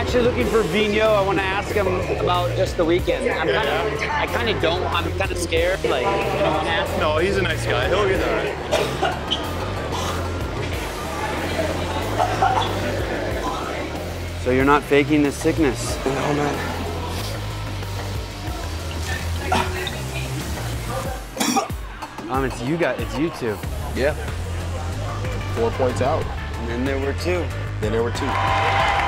actually looking for Vino. I want to ask him about just the weekend. I'm kind of, I kind of don't. I'm kind of scared. Like, you know. No, he's a nice guy. He'll get there. So you're not faking the sickness? No, man. Um, it's you guys. It's you two. Yeah. Four points out. And then there were two. Then there were two.